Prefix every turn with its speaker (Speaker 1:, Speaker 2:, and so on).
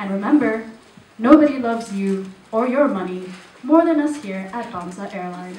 Speaker 1: And remember, nobody loves you or your money more than us here at Bonza Airlines.